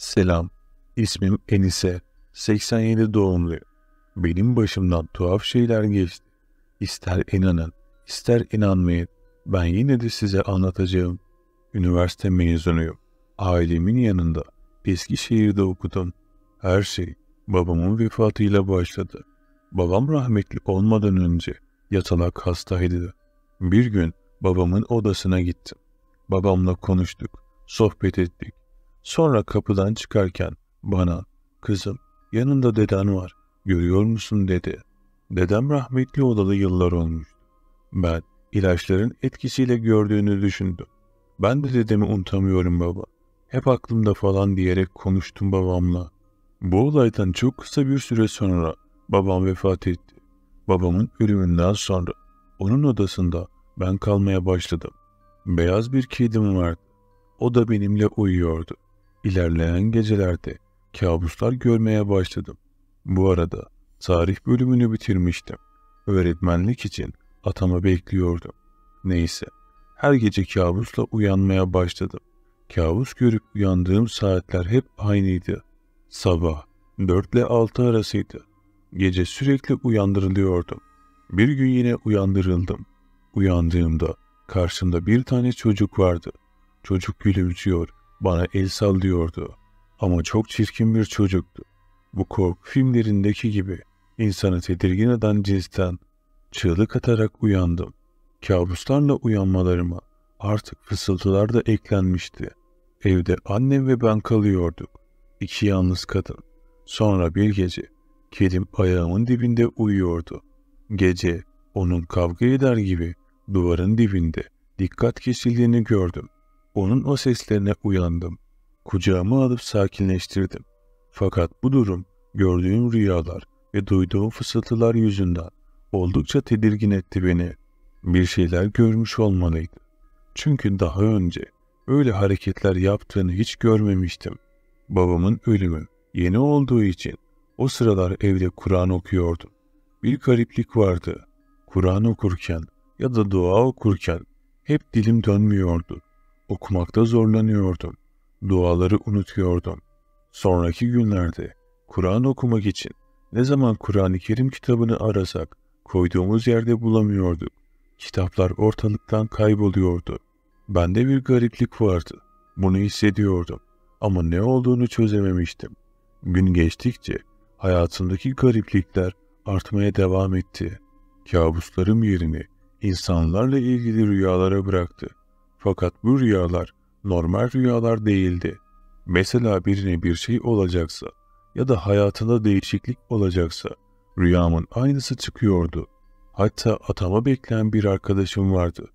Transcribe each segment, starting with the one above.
Selam, ismim Enise, 87 doğumluyum. Benim başımdan tuhaf şeyler geçti. İster inanın, ister inanmayın, ben yine de size anlatacağım. Üniversite mezunuyum. Ailemin yanında, Eskişehir'de okudum. Her şey babamın vefatıyla başladı. Babam rahmetli olmadan önce yatalak hastaydı. Bir gün babamın odasına gittim. Babamla konuştuk, sohbet ettik. Sonra kapıdan çıkarken bana, kızım yanında deden var, görüyor musun dedi. Dedem rahmetli olalı yıllar olmuştu. Ben ilaçların etkisiyle gördüğünü düşündüm. Ben de dedemi unutamıyorum baba. Hep aklımda falan diyerek konuştum babamla. Bu olaydan çok kısa bir süre sonra babam vefat etti. Babamın ölümünden sonra onun odasında ben kalmaya başladım. Beyaz bir kedim vardı. O da benimle uyuyordu. İlerleyen gecelerde kabuslar görmeye başladım. Bu arada tarih bölümünü bitirmiştim. Öğretmenlik için atama bekliyordum. Neyse, her gece kabusla uyanmaya başladım. Kabus görüp uyandığım saatler hep aynıydı. Sabah 4 ile 6 arasıydı. Gece sürekli uyandırılıyordum. Bir gün yine uyandırıldım. Uyandığımda karşımda bir tane çocuk vardı. Çocuk gülümsüyor, bana el sallıyordu. Ama çok çirkin bir çocuktu. Bu korku filmlerindeki gibi insanı tedirgin eden cinsten çığlık atarak uyandım. Kabuslarla uyanmalarıma artık fısıltılar da eklenmişti. Evde annem ve ben kalıyorduk. İki yalnız kadın. Sonra bir gece kedim ayağımın dibinde uyuyordu. Gece onun kavga eder gibi duvarın dibinde dikkat kesildiğini gördüm. Onun o seslerine uyandım. Kucağıma alıp sakinleştirdim. Fakat bu durum gördüğüm rüyalar ve duyduğum fısıltılar yüzünden oldukça tedirgin etti beni. Bir şeyler görmüş olmalıydı. Çünkü daha önce öyle hareketler yaptığını hiç görmemiştim. Babamın ölümü yeni olduğu için o sıralar evde Kur'an okuyordum. Bir gariplik vardı. Kur'an okurken ya da dua okurken hep dilim dönmüyordu. Okumakta zorlanıyordum. Duaları unutuyordum. Sonraki günlerde Kur'an okumak için ne zaman Kur'an-ı Kerim kitabını arasak koyduğumuz yerde bulamıyorduk. Kitaplar ortalıktan kayboluyordu. Bende bir gariplik vardı. Bunu hissediyordum. Ama ne olduğunu çözememiştim. Gün geçtikçe hayatımdaki gariplikler artmaya devam etti. Kabuslarım yerini insanlarla ilgili rüyalara bıraktı. Fakat bu rüyalar normal rüyalar değildi. Mesela birine bir şey olacaksa ya da hayatında değişiklik olacaksa rüyamın aynısı çıkıyordu. Hatta atama bekleyen bir arkadaşım vardı.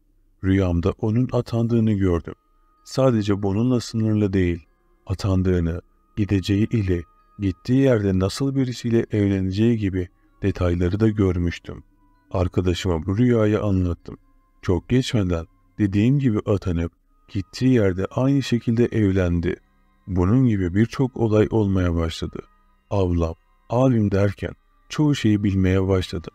Rüyamda onun atandığını gördüm. Sadece bununla sınırlı değil, atandığını, gideceği ile, gittiği yerde nasıl birisiyle evleneceği gibi detayları da görmüştüm. Arkadaşıma bu rüyayı anlattım. Çok geçmeden dediğim gibi atanıp gittiği yerde aynı şekilde evlendi. Bunun gibi birçok olay olmaya başladı. Avlam, abim derken çoğu şeyi bilmeye başladım.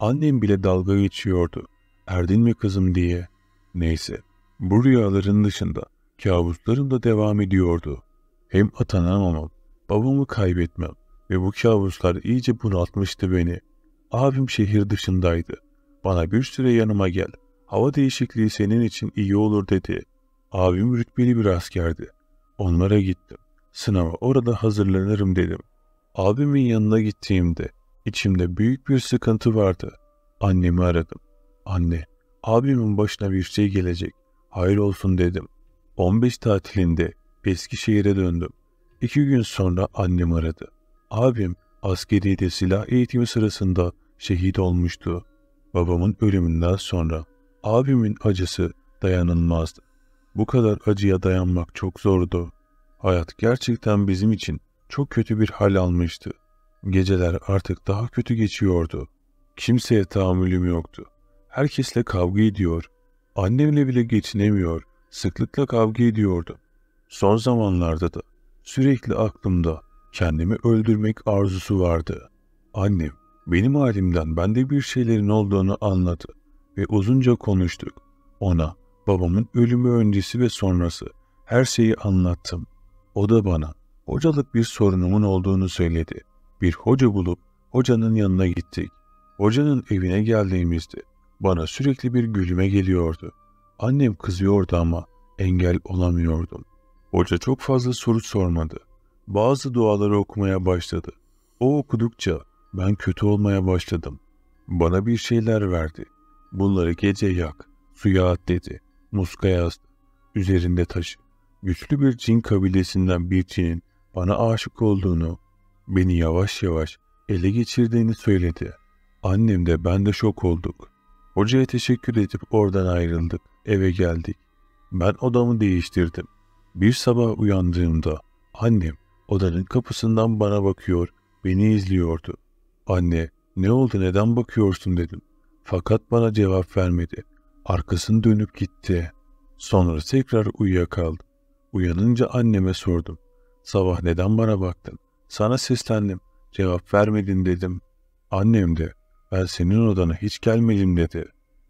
Annem bile dalga geçiyordu. Erdin mi kızım diye. Neyse, bu rüyaların dışında kabuslarım da devam ediyordu. Hem atanamamam, babamı kaybetmem ve bu kabuslar iyice bunaltmıştı beni. Abim şehir dışındaydı. Bana bir süre yanıma gel, hava değişikliği senin için iyi olur dedi. Abim rütbeli bir askerdi. Onlara gittim. Sınava orada hazırlanırım dedim. Abimin yanına gittiğimde içimde büyük bir sıkıntı vardı. Annemi aradım. Anne, abimin başına bir şey gelecek. Hayır olsun dedim. 15 tatilinde Eskişehir'e döndüm. İki gün sonra annem aradı. Abim askeriyede silah eğitimi sırasında şehit olmuştu. Babamın ölümünden sonra abimin acısı dayanılmazdı. Bu kadar acıya dayanmak çok zordu. Hayat gerçekten bizim için çok kötü bir hal almıştı. Geceler artık daha kötü geçiyordu. Kimseye tahammülüm yoktu. Herkesle kavga ediyor. Annemle bile geçinemiyor. Sıklıkla kavga ediyordu. Son zamanlarda da sürekli aklımda kendimi öldürmek arzusu vardı. Annem benim halimden bende bir şeylerin olduğunu anladı ve uzunca konuştuk. Ona babamın ölümü öncesi ve sonrası her şeyi anlattım. O da bana Hocalık bir sorunumun olduğunu söyledi. Bir hoca bulup hocanın yanına gittik. Hocanın evine geldiğimizde bana sürekli bir gülüme geliyordu. Annem kızıyordu ama engel olamıyordum. Hoca çok fazla soru sormadı. Bazı duaları okumaya başladı. O okudukça ben kötü olmaya başladım. Bana bir şeyler verdi. Bunları gece yak, suya at dedi. Muska yazdı. Üzerinde taşı. Güçlü bir cin kabilesinden bir cinin bana aşık olduğunu, beni yavaş yavaş ele geçirdiğini söyledi. Annem de ben de şok olduk. Hocaya teşekkür edip oradan ayrıldık. Eve geldik. Ben odamı değiştirdim. Bir sabah uyandığımda annem odanın kapısından bana bakıyor, beni izliyordu. Anne, ne oldu neden bakıyorsun dedim. Fakat bana cevap vermedi. Arkasını dönüp gitti. Sonra tekrar uyuyakaldım. Uyanınca anneme sordum. Sabah neden bana baktın? Sana seslendim. Cevap vermedin dedim. Annem de ben senin odana hiç gelmedim dedi.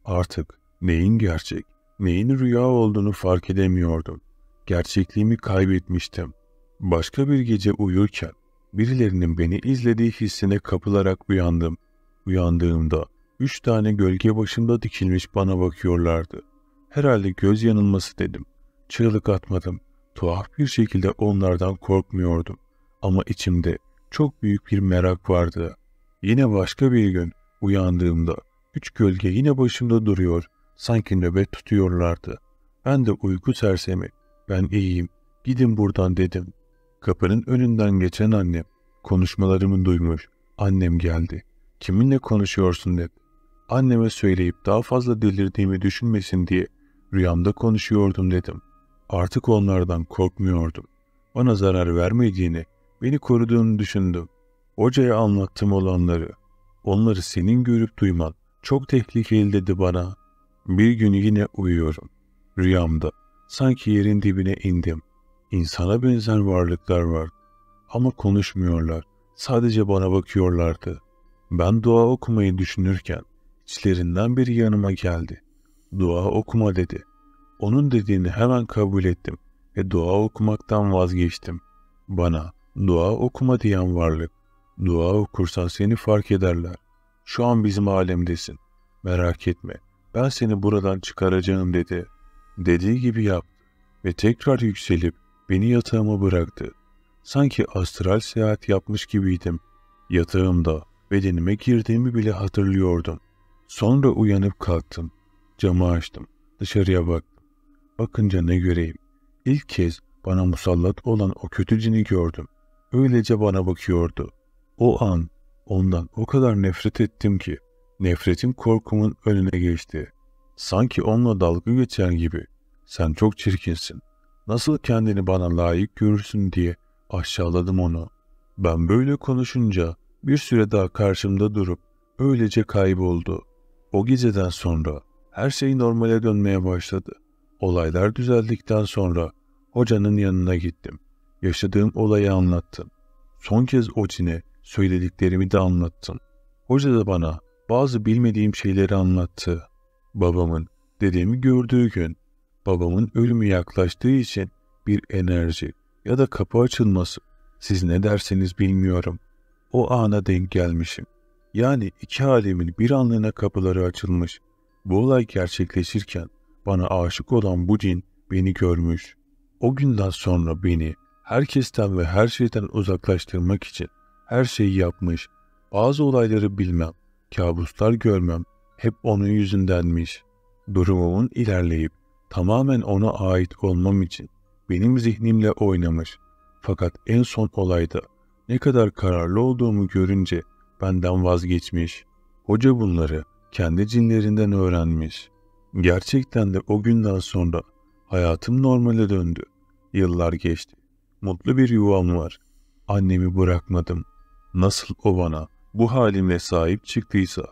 Artık neyin gerçek, neyin rüya olduğunu fark edemiyordum. Gerçekliğimi kaybetmiştim. Başka bir gece uyurken birilerinin beni izlediği hissine kapılarak uyandım. Uyandığımda üç tane gölge başımda dikilmiş bana bakıyorlardı. Herhalde göz yanılması dedim. Çığlık atmadım. Tuhaf bir şekilde onlardan korkmuyordum. Ama içimde çok büyük bir merak vardı. Yine başka bir gün uyandığımda üç gölge yine başımda duruyor. Sanki nöbet tutuyorlardı. Ben de uyku sersemi. Ben iyiyim. Gidin buradan dedim. Kapının önünden geçen annem konuşmalarımı duymuş. Annem geldi. Kiminle konuşuyorsun dedi. Anneme söyleyip daha fazla delirdiğimi düşünmesin diye rüyamda konuşuyordum dedim. Artık onlardan korkmuyordum. Bana zarar vermediğini, beni koruduğunu düşündüm. Hocaya anlattım olanları. Onları senin görüp duyman çok tehlikeli dedi bana. Bir gün yine uyuyorum. Rüyamda sanki yerin dibine indim. İnsana benzer varlıklar var. Ama konuşmuyorlar. Sadece bana bakıyorlardı. Ben dua okumayı düşünürken içlerinden biri yanıma geldi. Dua okuma dedi. Onun dediğini hemen kabul ettim ve dua okumaktan vazgeçtim. Bana dua okuma diyen varlık, dua okursan seni fark ederler. Şu an bizim alemdesin. Merak etme, ben seni buradan çıkaracağım dedi. Dediği gibi yaptı ve tekrar yükselip beni yatağıma bıraktı. Sanki astral seyahat yapmış gibiydim. Yatağımda bedenime girdiğimi bile hatırlıyordum. Sonra uyanıp kalktım. Camı açtım. Dışarıya baktım. Bakınca ne göreyim? İlk kez bana musallat olan o kötü cini gördüm. Öylece bana bakıyordu. O an ondan o kadar nefret ettim ki nefretim korkumun önüne geçti. Sanki onunla dalga geçer gibi. Sen çok çirkinsin. Nasıl kendini bana layık görürsün diye aşağıladım onu. Ben böyle konuşunca bir süre daha karşımda durup öylece kayboldu. O geceden sonra her şey normale dönmeye başladı. Olaylar düzeldikten sonra hocanın yanına gittim. Yaşadığım olayı anlattım. Son kez o cine söylediklerimi de anlattım. Hoca da bana bazı bilmediğim şeyleri anlattı. Babamın dedemi gördüğü gün, babamın ölümü yaklaştığı için bir enerji ya da kapı açılması, siz ne derseniz bilmiyorum. O ana denk gelmişim. Yani iki alemin bir anlığına kapıları açılmış. Bu olay gerçekleşirken bana aşık olan bu cin beni görmüş. O günden sonra beni herkesten ve her şeyden uzaklaştırmak için her şeyi yapmış. Bazı olayları bilmem, kabuslar görmem hep onun yüzündenmiş. Durumumun ilerleyip tamamen ona ait olmam için benim zihnimle oynamış. Fakat en son olayda ne kadar kararlı olduğumu görünce benden vazgeçmiş. Hoca bunları kendi cinlerinden öğrenmiş. Gerçekten de o günden sonra hayatım normale döndü. Yıllar geçti. Mutlu bir yuvam var. Annemi bırakmadım. Nasıl o bana bu halimle sahip çıktıysa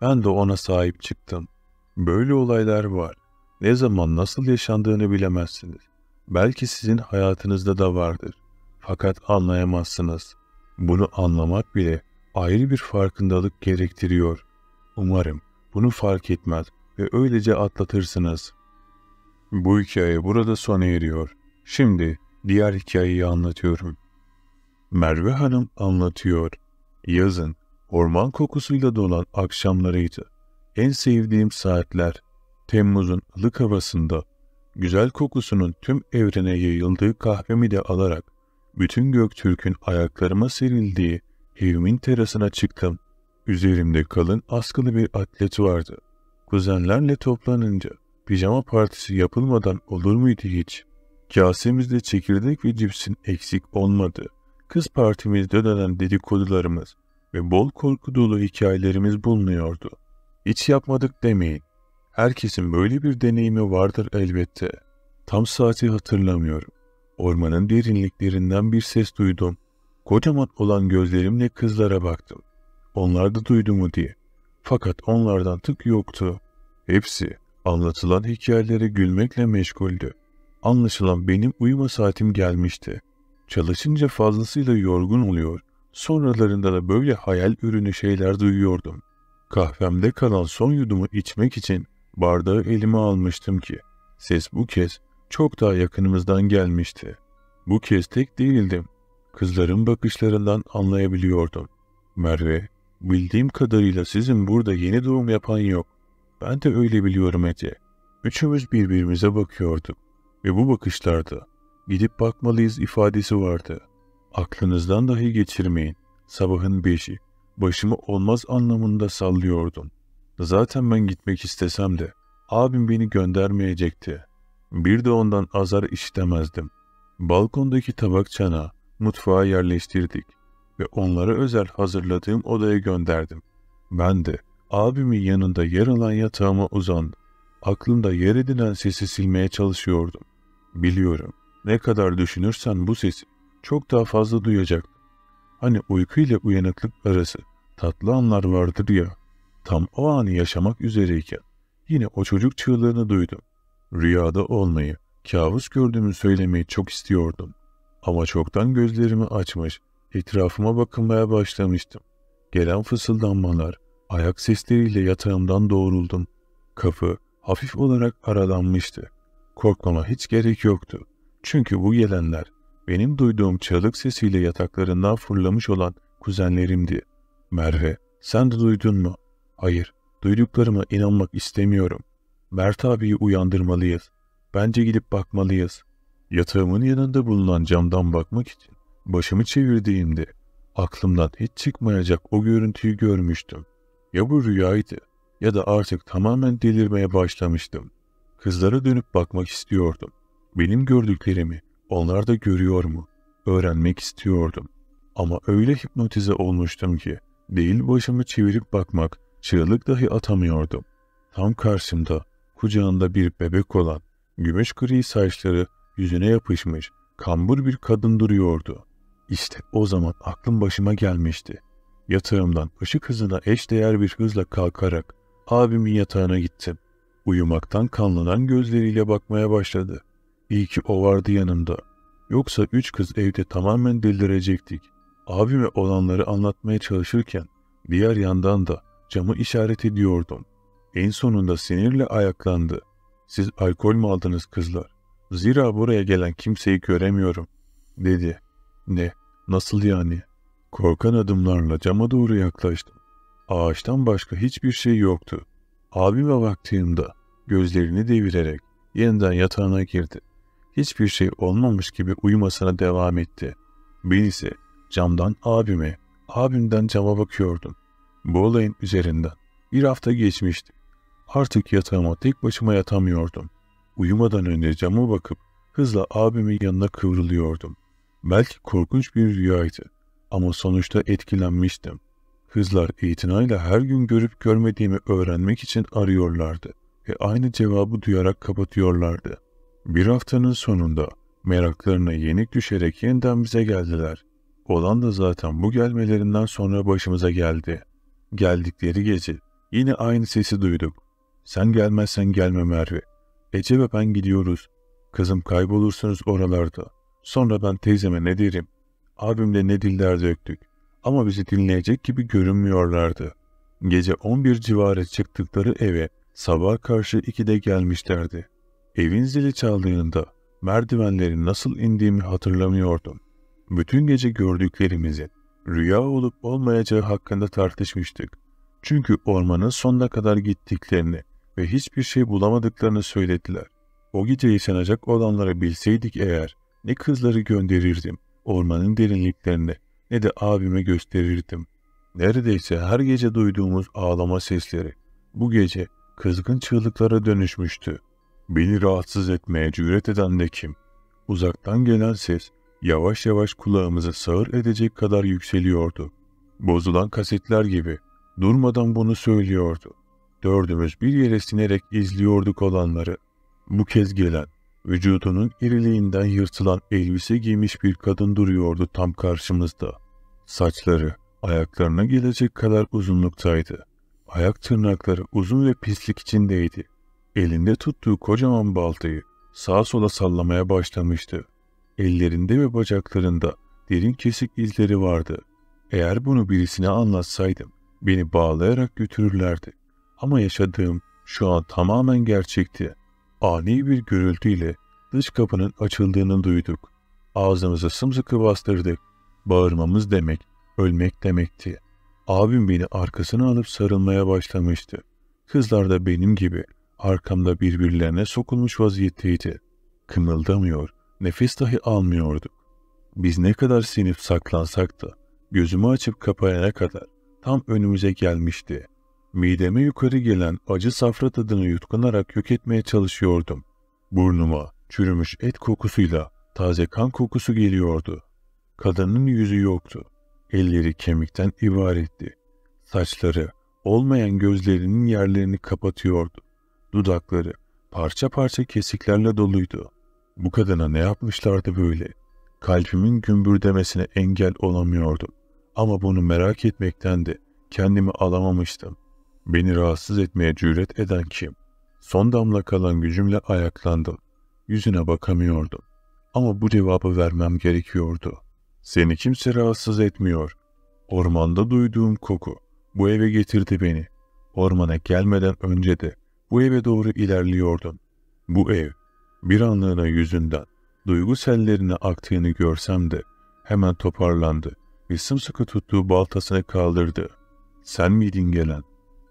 ben de ona sahip çıktım. Böyle olaylar var. Ne zaman nasıl yaşandığını bilemezsiniz. Belki sizin hayatınızda da vardır. Fakat anlayamazsınız. Bunu anlamak bile ayrı bir farkındalık gerektiriyor. Umarım bunu fark etmez ve öylece atlatırsınız. Bu hikaye burada sona eriyor. Şimdi diğer hikayeyi anlatıyorum. Merve Hanım anlatıyor. Yazın orman kokusuyla dolan akşamlarıydı. En sevdiğim saatler Temmuz'un ılık havasında güzel kokusunun tüm evrene yayıldığı kahvemi de alarak bütün Göktürk'ün ayaklarıma serildiği evimin terasına çıktım. Üzerimde kalın askılı bir atlet vardı. Kuzenlerle toplanınca pijama partisi yapılmadan olur muydu hiç? Kasemizde çekirdek ve cipsin eksik olmadı. Kız partimizde dönen dedikodularımız ve bol korku dolu hikayelerimiz bulunuyordu. Hiç yapmadık demeyin. Herkesin böyle bir deneyimi vardır elbette. Tam saati hatırlamıyorum. Ormanın derinliklerinden bir ses duydum. Kocaman olan gözlerimle kızlara baktım. Onlar da duydu mu diye. Fakat onlardan tık yoktu. Hepsi anlatılan hikayelere gülmekle meşguldü. Anlaşılan benim uyuma saatim gelmişti. Çalışınca fazlasıyla yorgun oluyor. Sonralarında da böyle hayal ürünü şeyler duyuyordum. Kahvemde kalan son yudumu içmek için bardağı elime almıştım ki ses bu kez çok daha yakınımızdan gelmişti. Bu kez tek değildim. Kızların bakışlarından anlayabiliyordum. Merve, bildiğim kadarıyla sizin burada yeni doğum yapan yok. Ben de öyle biliyorum Ece. Üçümüz birbirimize bakıyorduk. Ve bu bakışlarda gidip bakmalıyız ifadesi vardı. Aklınızdan dahi geçirmeyin. Sabahın beşi. Başımı olmaz anlamında sallıyordum. Zaten ben gitmek istesem de abim beni göndermeyecekti. Bir de ondan azar işitemezdim. Balkondaki tabak çana mutfağa yerleştirdik ve onlara özel hazırladığım odaya gönderdim. Ben de abimin yanında yer alan yatağıma uzandım. Aklımda yer edinen sesi silmeye çalışıyordum. Biliyorum ne kadar düşünürsen bu sesi çok daha fazla duyacaktım. Hani uyku ile uyanıklık arası tatlı anlar vardır ya. Tam o anı yaşamak üzereyken yine o çocuk çığlığını duydum. Rüyada olmayı, kabus gördüğümü söylemeyi çok istiyordum. Ama çoktan gözlerimi açmış, etrafıma bakınmaya başlamıştım. Gelen fısıldanmalar, ayak sesleriyle yatağımdan doğruldum. Kapı hafif olarak aralanmıştı. Korkmama hiç gerek yoktu. Çünkü bu gelenler benim duyduğum çığlık sesiyle yataklarından fırlamış olan kuzenlerimdi. Merve, sen de duydun mu? Hayır, duyduklarıma inanmak istemiyorum. Mert abiyi uyandırmalıyız. Bence gidip bakmalıyız. Yatağımın yanında bulunan camdan bakmak için başımı çevirdiğimde aklımdan hiç çıkmayacak o görüntüyü görmüştüm. Ya bu rüyaydı ya da artık tamamen delirmeye başlamıştım. Kızlara dönüp bakmak istiyordum. Benim gördüklerimi onlar da görüyor mu? Öğrenmek istiyordum. Ama öyle hipnotize olmuştum ki değil başımı çevirip bakmak, çığlık dahi atamıyordum. Tam karşımda, kucağında bir bebek olan, gümüş gri saçları yüzüne yapışmış, kambur bir kadın duruyordu. İşte o zaman aklım başıma gelmişti. Yatağımdan ışık hızına eşdeğer bir hızla kalkarak abimin yatağına gittim. Uyumaktan kanlanan gözleriyle bakmaya başladı. İyi ki o vardı yanımda. Yoksa üç kız evde tamamen delirecektik. Abime olanları anlatmaya çalışırken diğer yandan da camı işaret ediyordum. En sonunda sinirle ayaklandı. Siz alkol mü aldınız kızlar? Zira buraya gelen kimseyi göremiyorum, dedi. Ne? Nasıl yani? Korkan adımlarla cama doğru yaklaştım. Ağaçtan başka hiçbir şey yoktu. Abime baktığımda gözlerini devirerek yeniden yatağına girdi. Hiçbir şey olmamış gibi uyumasına devam etti. Ben ise camdan abime, abimden cama bakıyordum. Bu olayın üzerinden bir hafta geçmişti. Artık yatağıma tek başıma yatamıyordum. Uyumadan önce cama bakıp hızla abimin yanına kıvrılıyordum. Belki korkunç bir rüyaydı ama sonuçta etkilenmiştim. Kızlar itinayla her gün görüp görmediğimi öğrenmek için arıyorlardı ve aynı cevabı duyarak kapatıyorlardı. Bir haftanın sonunda meraklarına yenik düşerek yeniden bize geldiler. Olan da zaten bu gelmelerinden sonra başımıza geldi. Geldikleri gece yine aynı sesi duyduk. Sen gelmezsen gelme Merve. Ece ve ben gidiyoruz. Kızım kaybolursunuz oralarda. Sonra ben teyzeme ne derim? Abimle ne diller döktük. Ama bizi dinleyecek gibi görünmüyorlardı. Gece 11 civarı çıktıkları eve sabah karşı 2'de gelmişlerdi. Evin zili çaldığında merdivenleri nasıl indiğimi hatırlamıyordum. Bütün gece gördüklerimizin rüya olup olmayacağı hakkında tartışmıştık. Çünkü ormanın sonuna kadar gittiklerini ve hiçbir şey bulamadıklarını söylediler. O gece yaşanacak olanları bilseydik eğer ne kızları gönderirdim ormanın derinliklerine ne de abime gösterirdim. Neredeyse her gece duyduğumuz ağlama sesleri bu gece kızgın çığlıklara dönüşmüştü. Beni rahatsız etmeye cüret eden de kim? Uzaktan gelen ses yavaş yavaş kulağımızı sağır edecek kadar yükseliyordu. Bozulan kasetler gibi durmadan bunu söylüyordu. Dördümüz bir yere sinerek izliyorduk olanları. Bu kez gelen, vücudunun iriliğinden yırtılan elbise giymiş bir kadın duruyordu tam karşımızda. Saçları ayaklarına gelecek kadar uzunluktaydı. Ayak tırnakları uzun ve pislik içindeydi. Elinde tuttuğu kocaman baltayı sağa sola sallamaya başlamıştı. Ellerinde ve bacaklarında derin kesik izleri vardı. Eğer bunu birisine anlatsaydım beni bağlayarak götürürlerdi. Ama yaşadığım şu an tamamen gerçekti. Ani bir gürültüyle dış kapının açıldığını duyduk. Ağzımızı sımsıkı bastırdık. Bağırmamız demek, ölmek demekti. Abim beni arkasına alıp sarılmaya başlamıştı. Kızlar da benim gibi arkamda birbirlerine sokulmuş vaziyetteydi. Kımıldamıyor, nefes dahi almıyorduk. Biz ne kadar sinip saklansak da gözümü açıp kapayana kadar tam önümüze gelmişti. Mideme yukarı gelen acı safra tadını yutkunarak yok etmeye çalışıyordum. Burnuma çürümüş et kokusuyla taze kan kokusu geliyordu. Kadının yüzü yoktu. Elleri kemikten ibaretti. Saçları olmayan gözlerinin yerlerini kapatıyordu. Dudakları parça parça kesiklerle doluydu. Bu kadına ne yapmışlardı böyle? Kalbimin gümbür demesine engel olamıyordum. Ama bunu merak etmekten de kendimi alamamıştım. Beni rahatsız etmeye cüret eden kim? Son damla kalan gücümle ayaklandım. Yüzüne bakamıyordum. Ama bu cevabı vermem gerekiyordu. Seni kimse rahatsız etmiyor. Ormanda duyduğum koku bu eve getirdi beni. Ormana gelmeden önce de bu eve doğru ilerliyordum. Bu ev bir anlığına yüzünden duygu sellerine aktığını görsem de hemen toparlandı ve sımsıkı tuttuğu baltasını kaldırdı. Sen miydin gelen?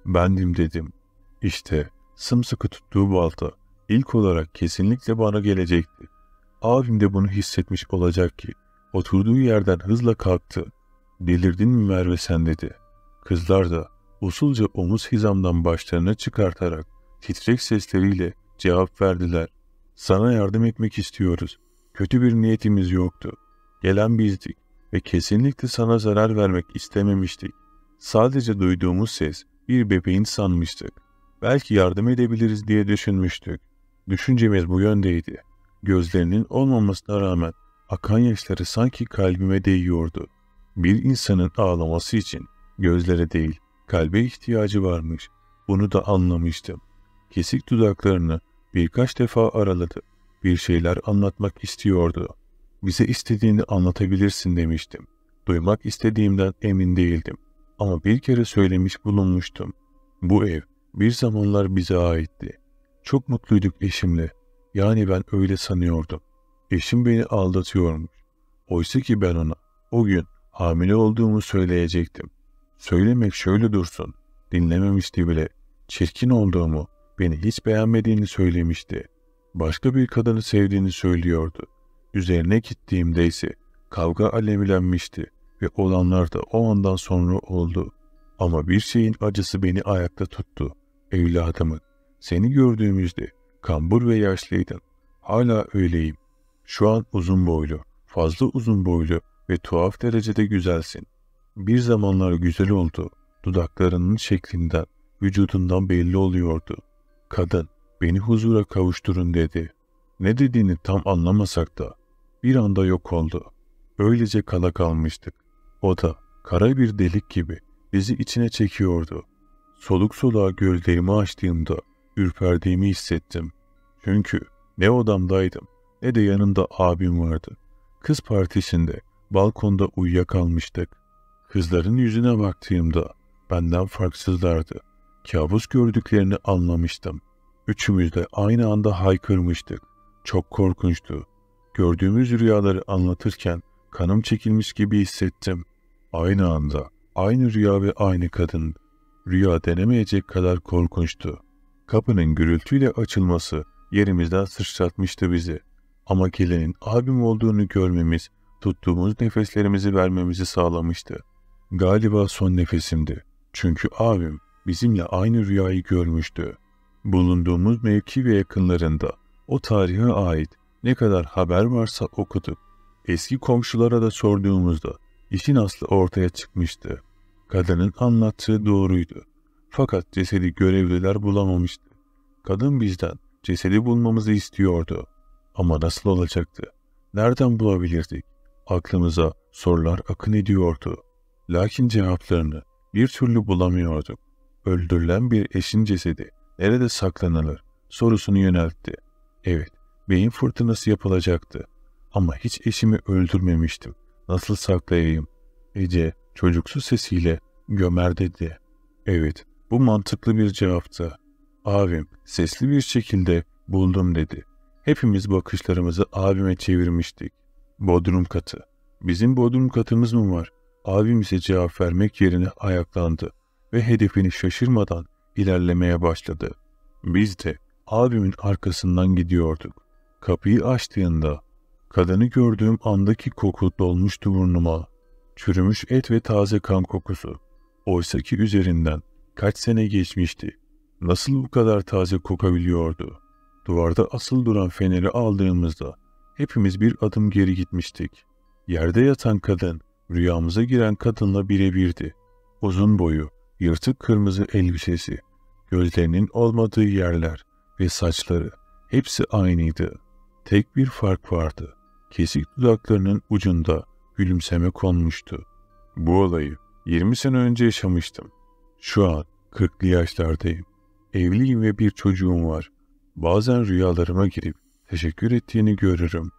Bendim dedim. İşte sımsıkı tuttuğu balta ilk olarak kesinlikle bana gelecekti. Abim de bunu hissetmiş olacak ki oturduğu yerden hızla kalktı. Delirdin mi Merve sen dedi. Kızlar da usulca omuz hizamdan başlarını çıkartarak titrek sesleriyle cevap verdiler. Sana yardım etmek istiyoruz. Kötü bir niyetimiz yoktu. Gelen bizdik ve kesinlikle sana zarar vermek istememiştik. Sadece duyduğumuz ses bir bebeğin sanmıştık. Belki yardım edebiliriz diye düşünmüştük. Düşüncemiz bu yöndeydi. Gözlerinin olmamasına rağmen akan yaşları sanki kalbime değiyordu. Bir insanın ağlaması için gözlere değil, kalbe ihtiyacı varmış. Bunu da anlamıştım. Kesik dudaklarını birkaç defa araladı. Bir şeyler anlatmak istiyordu. Bize istediğini anlatabilirsin demiştim. Duymak istediğimden emin değildim. Ama bir kere söylemiş bulunmuştum. Bu ev bir zamanlar bize aitti. Çok mutluyduk eşimle. Yani ben öyle sanıyordum. Eşim beni aldatıyormuş. Oysa ki ben ona o gün hamile olduğumu söyleyecektim. Söylemek şöyle dursun. Dinlememişti bile. Çirkin olduğumu, beni hiç beğenmediğini söylemişti. Başka bir kadını sevdiğini söylüyordu. Üzerine gittiğimde ise kavga alevlenmişti ve olanlar da o andan sonra oldu. Ama bir şeyin acısı beni ayakta tuttu. Evladımın, seni gördüğümüzde kambur ve yaşlıydın. Hala öyleyim. Şu an uzun boylu, fazla uzun boylu ve tuhaf derecede güzelsin. Bir zamanlar güzel oldu. Dudaklarının şeklinden, vücudundan belli oluyordu. Kadın, beni huzura kavuşturun dedi. Ne dediğini tam anlamasak da bir anda yok oldu. Öylece kala kalmıştık. O da kara bir delik gibi bizi içine çekiyordu. Soluk soluğa gözlerimi açtığımda ürperdiğimi hissettim. Çünkü ne odamdaydım ne de yanımda abim vardı. Kız partisinde balkonda uyuyakalmıştık. Kızların yüzüne baktığımda benden farksızlardı. Kabus gördüklerini anlamıştım. Üçümüz de aynı anda haykırmıştık. Çok korkunçtu. Gördüğümüz rüyaları anlatırken kanım çekilmiş gibi hissettim. Aynı anda, aynı rüya ve aynı kadın. Rüya denemeyecek kadar korkunçtu. Kapının gürültüyle açılması yerimizden sıçratmıştı bizi. Ama gelenin abim olduğunu görmemiz, tuttuğumuz nefeslerimizi vermemizi sağlamıştı. Galiba son nefesimdi. Çünkü abim bizimle aynı rüyayı görmüştü. Bulunduğumuz mevki ve yakınlarında o tarihe ait ne kadar haber varsa okuduk. Eski komşulara da sorduğumuzda işin aslı ortaya çıkmıştı. Kadının anlattığı doğruydu. Fakat cesedi görevliler bulamamıştı. Kadın bizden cesedi bulmamızı istiyordu. Ama nasıl olacaktı? Nereden bulabilirdik? Aklımıza sorular akın ediyordu. Lakin cevaplarını bir türlü bulamıyorduk. Öldürülen bir eşin cesedi nerede saklanılır sorusunu yöneltti. Evet, beyin fırtınası yapılacaktı. Ama hiç eşimi öldürmemiştim. Nasıl saklayayım? Ece çocuksu sesiyle gömer dedi. Evet, bu mantıklı bir cevaptı. Abim sesli bir şekilde buldum dedi. Hepimiz bakışlarımızı abime çevirmiştik. Bodrum katı. Bizim bodrum katımız mı var? Abim ise cevap vermek yerine ayaklandı ve hedefini şaşırmadan ilerlemeye başladı. Biz de abimin arkasından gidiyorduk. Kapıyı açtığında kadını gördüğüm andaki koku dolmuştu burnuma. Çürümüş et ve taze kan kokusu. Oysaki üzerinden kaç sene geçmişti. Nasıl bu kadar taze kokabiliyordu? Duvarda asıl duran feneri aldığımızda hepimiz bir adım geri gitmiştik. Yerde yatan kadın rüyamıza giren kadınla birebirdi. Uzun boyu, yırtık kırmızı elbisesi, gözlerinin olmadığı yerler ve saçları hepsi aynıydı. Tek bir fark vardı. Kesik dudaklarının ucunda gülümseme konmuştu. Bu olayı 20 sene önce yaşamıştım. Şu an 40'lı yaşlardayım. Evliyim ve bir çocuğum var. Bazen rüyalarıma girip teşekkür ettiğini görürüm.